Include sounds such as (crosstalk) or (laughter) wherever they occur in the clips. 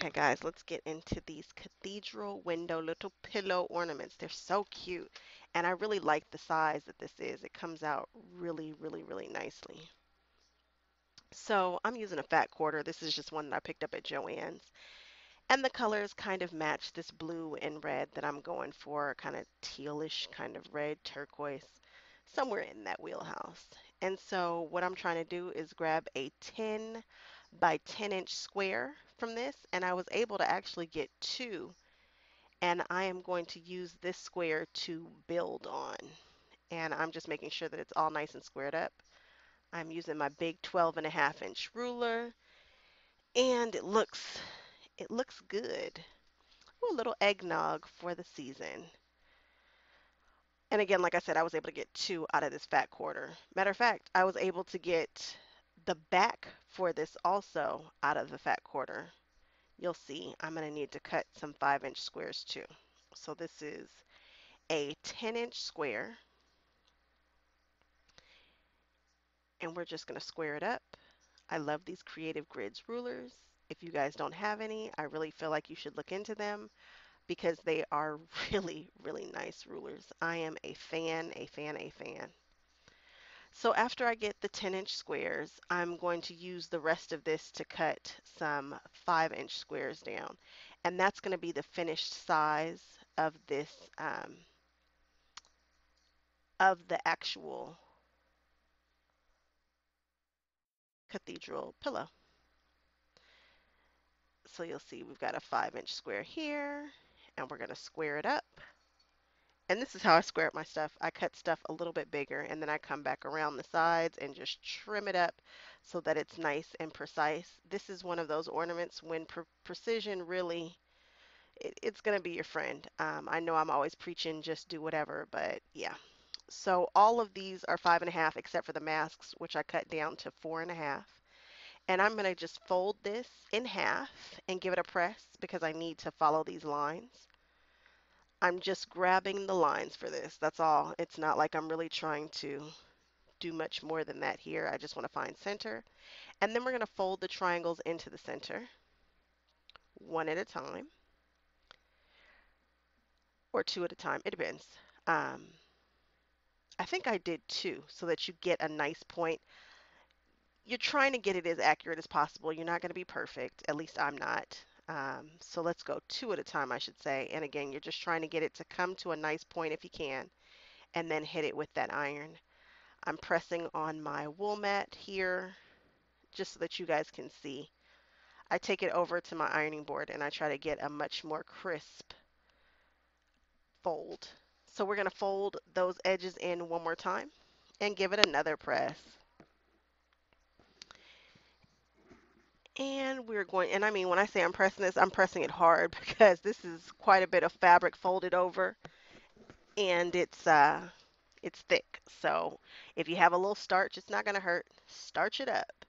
Okay, guys, let's get into these cathedral window little pillow ornaments. They're so cute, and I really like the size that this is. It comes out really, really, really nicely. So I'm using a fat quarter. This is just one that I picked up at Joann's. And the colors kind of match this blue and red that I'm going for, kind of tealish, kind of red, turquoise, somewhere in that wheelhouse. And so what I'm trying to do is grab a 10 by 10 inch square from this, and I was able to actually get two. And I am going to use this square to build on. And I'm just making sure that it's all nice and squared up. I'm using my big 12 and a half inch ruler and it looks it looks good. Ooh, a little eggnog for the season. And again, like I said, I was able to get two out of this fat quarter. Matter of fact, I was able to get the back for this also out of the fat quarter. You'll see I'm going to need to cut some 5 inch squares too. So this is a 10 inch square. And we're just going to square it up. I love these Creative Grids rulers. If you guys don't have any, I really feel like you should look into them because they are (laughs) really, really nice rulers. I am a fan, a fan, a fan. So after I get the 10 inch squares, I'm going to use the rest of this to cut some 5 inch squares down. And that's going to be the finished size of this, um, of the actual cathedral pillow. So you'll see we've got a five inch square here and we're going to square it up. And this is how I square up my stuff. I cut stuff a little bit bigger and then I come back around the sides and just trim it up so that it's nice and precise. This is one of those ornaments when pre precision really, it, it's going to be your friend. Um, I know I'm always preaching just do whatever, but yeah. So all of these are five and a half except for the masks, which I cut down to four and a half. And I'm going to just fold this in half and give it a press because I need to follow these lines. I'm just grabbing the lines for this. That's all. It's not like I'm really trying to do much more than that here. I just want to find center. And then we're going to fold the triangles into the center one at a time or two at a time. It depends. Um, I think I did two so that you get a nice point you're trying to get it as accurate as possible. You're not going to be perfect. At least I'm not. Um, so let's go two at a time, I should say. And again, you're just trying to get it to come to a nice point if you can, and then hit it with that iron. I'm pressing on my wool mat here, just so that you guys can see. I take it over to my ironing board and I try to get a much more crisp fold. So we're going to fold those edges in one more time and give it another press. And we're going, and I mean, when I say I'm pressing this, I'm pressing it hard (laughs) because this is quite a bit of fabric folded over and it's, uh, it's thick. So if you have a little starch, it's not going to hurt. Starch it up.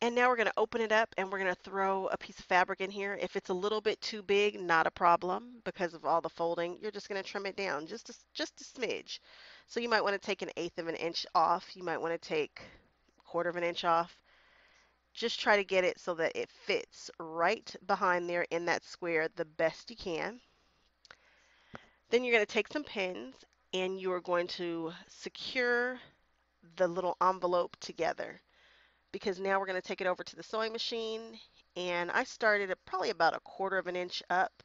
And now we're going to open it up and we're going to throw a piece of fabric in here. If it's a little bit too big, not a problem because of all the folding. You're just going to trim it down just a, just a smidge. So you might want to take an eighth of an inch off. You might want to take a quarter of an inch off just try to get it so that it fits right behind there in that square the best you can. Then you're going to take some pins and you are going to secure the little envelope together because now we're going to take it over to the sewing machine and I started at probably about a quarter of an inch up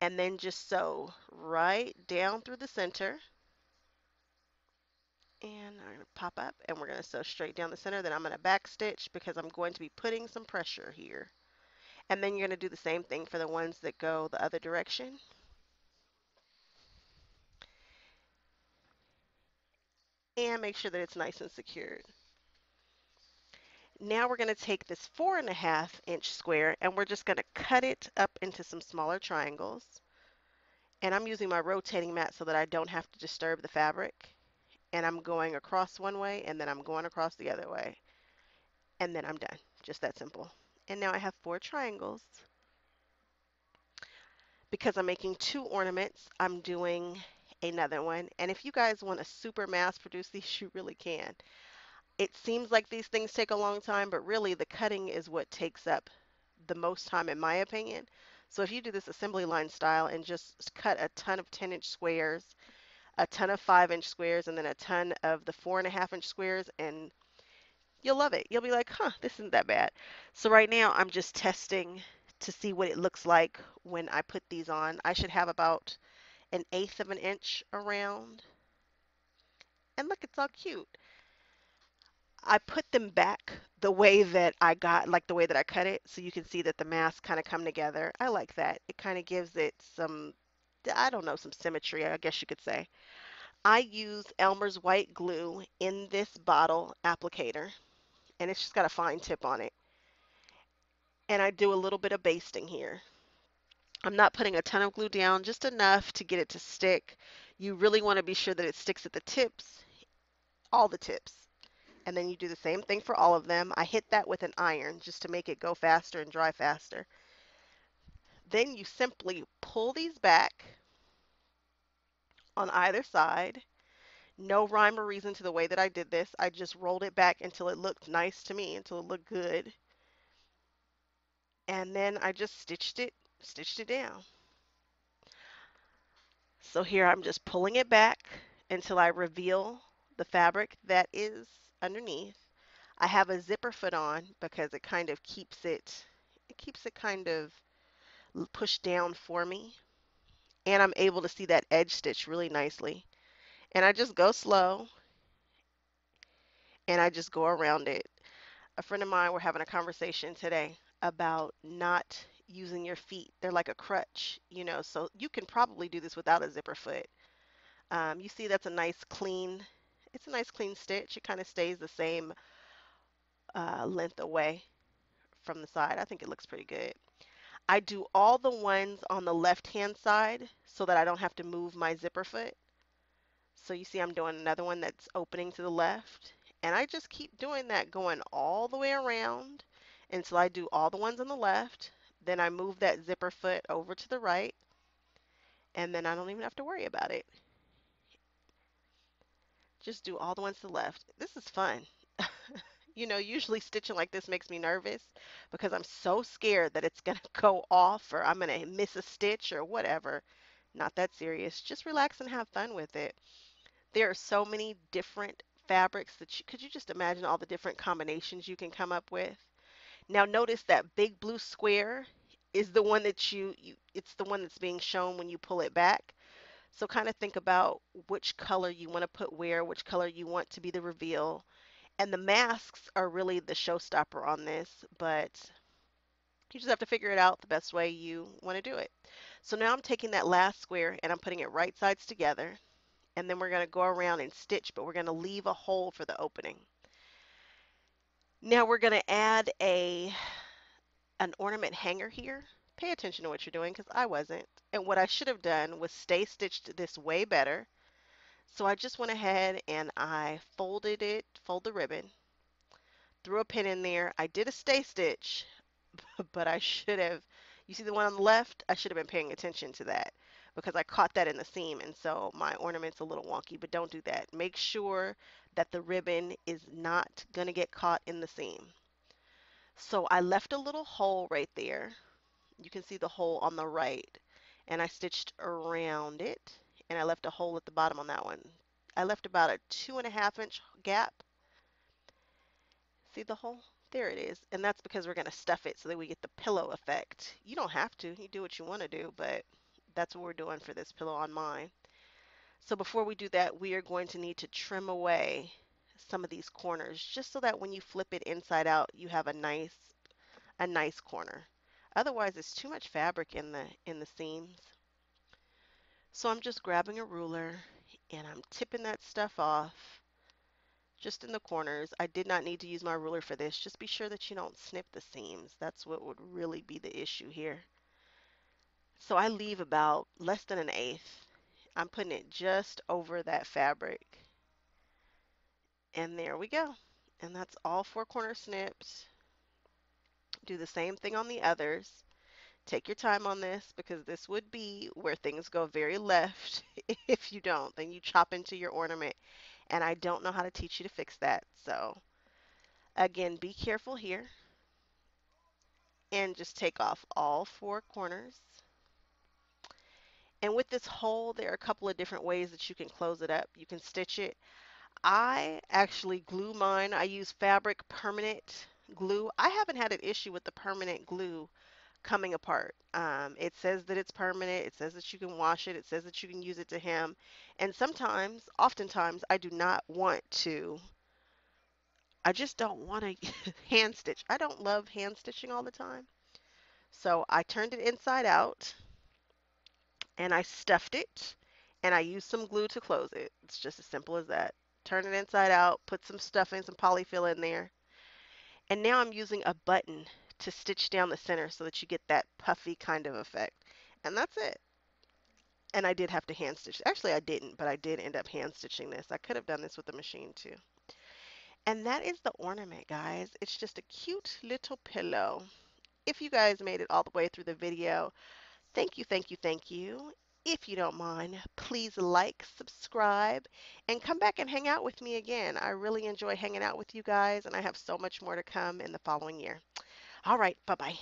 and then just sew right down through the center and I'm going to pop up and we're going to sew straight down the center. Then I'm going to back stitch because I'm going to be putting some pressure here. And then you're going to do the same thing for the ones that go the other direction. And make sure that it's nice and secured. Now we're going to take this four and a half inch square and we're just going to cut it up into some smaller triangles. And I'm using my rotating mat so that I don't have to disturb the fabric and I'm going across one way and then I'm going across the other way and then I'm done. Just that simple. And now I have four triangles. Because I'm making two ornaments I'm doing another one. And if you guys want to super mass produce these (laughs) you really can. It seems like these things take a long time but really the cutting is what takes up the most time in my opinion. So if you do this assembly line style and just cut a ton of 10 inch squares, a ton of five inch squares, and then a ton of the four and a half inch squares, and you'll love it. You'll be like, huh, this isn't that bad. So right now I'm just testing to see what it looks like when I put these on. I should have about an eighth of an inch around. And look, it's all cute. I put them back the way that I got, like the way that I cut it, so you can see that the masks kind of come together. I like that. It kind of gives it some, I don't know, some symmetry, I guess you could say. I use Elmer's white glue in this bottle applicator, and it's just got a fine tip on it. And I do a little bit of basting here. I'm not putting a ton of glue down, just enough to get it to stick. You really want to be sure that it sticks at the tips, all the tips. And then you do the same thing for all of them. I hit that with an iron just to make it go faster and dry faster. Then you simply pull these back on either side. No rhyme or reason to the way that I did this. I just rolled it back until it looked nice to me, until it looked good. And then I just stitched it, stitched it down. So here I'm just pulling it back until I reveal the fabric that is underneath. I have a zipper foot on because it kind of keeps it, it keeps it kind of pushed down for me. And I'm able to see that edge stitch really nicely. And I just go slow and I just go around it. A friend of mine, we're having a conversation today about not using your feet. They're like a crutch, you know, so you can probably do this without a zipper foot. Um, you see that's a nice clean it's a nice clean stitch. It kind of stays the same uh, length away from the side. I think it looks pretty good. I do all the ones on the left hand side so that I don't have to move my zipper foot. So you see I'm doing another one that's opening to the left. And I just keep doing that going all the way around until I do all the ones on the left. Then I move that zipper foot over to the right. And then I don't even have to worry about it. Just do all the ones to the left. This is fun. You know, usually stitching like this makes me nervous because I'm so scared that it's going (laughs) to go off or I'm going to miss a stitch or whatever. Not that serious. Just relax and have fun with it. There are so many different fabrics that you, could you just imagine all the different combinations you can come up with? Now notice that big blue square is the one that you, you it's the one that's being shown when you pull it back. So kind of think about which color you want to put where, which color you want to be the reveal. And the masks are really the showstopper on this, but you just have to figure it out the best way you want to do it. So now I'm taking that last square and I'm putting it right sides together. And then we're going to go around and stitch, but we're going to leave a hole for the opening. Now we're going to add a an ornament hanger here pay attention to what you're doing because I wasn't. And what I should have done was stay stitched this way better. So I just went ahead and I folded it, fold the ribbon, threw a pin in there. I did a stay stitch, (laughs) but I should have, you see the one on the left? I should have been paying attention to that because I caught that in the seam and so my ornament's a little wonky, but don't do that. Make sure that the ribbon is not going to get caught in the seam. So I left a little hole right there you can see the hole on the right and I stitched around it and I left a hole at the bottom on that one. I left about a two and a half inch gap. See the hole? There it is. And that's because we're going to stuff it so that we get the pillow effect. You don't have to. You do what you want to do, but that's what we're doing for this pillow on mine. So before we do that, we are going to need to trim away some of these corners just so that when you flip it inside out, you have a nice, a nice corner. Otherwise, it's too much fabric in the, in the seams. So I'm just grabbing a ruler and I'm tipping that stuff off just in the corners. I did not need to use my ruler for this. Just be sure that you don't snip the seams. That's what would really be the issue here. So I leave about less than an eighth. I'm putting it just over that fabric. And there we go. And that's all four corner snips. Do the same thing on the others. Take your time on this because this would be where things go very left (laughs) if you don't. Then you chop into your ornament and I don't know how to teach you to fix that. So again, be careful here. and just take off all four corners. And with this hole, there are a couple of different ways that you can close it up. You can stitch it. I actually glue mine. I use fabric permanent glue. I haven't had an issue with the permanent glue coming apart. Um, it says that it's permanent. It says that you can wash it. It says that you can use it to hem. And sometimes, oftentimes, I do not want to. I just don't want to (laughs) hand stitch. I don't love hand stitching all the time. So I turned it inside out and I stuffed it and I used some glue to close it. It's just as simple as that. Turn it inside out, put some stuffing, some polyfill in there. And now I'm using a button to stitch down the center so that you get that puffy kind of effect. And that's it. And I did have to hand stitch. Actually, I didn't, but I did end up hand stitching this. I could have done this with the machine too. And that is the ornament, guys. It's just a cute little pillow. If you guys made it all the way through the video, thank you, thank you, thank you. If you don't mind, please like, subscribe, and come back and hang out with me again. I really enjoy hanging out with you guys, and I have so much more to come in the following year. All right. Bye bye.